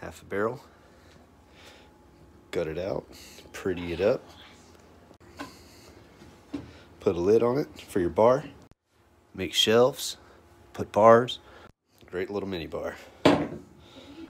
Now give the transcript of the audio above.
half a barrel. Gut it out, pretty it up. Put a lid on it for your bar. Make shelves, put bars. Great little mini bar.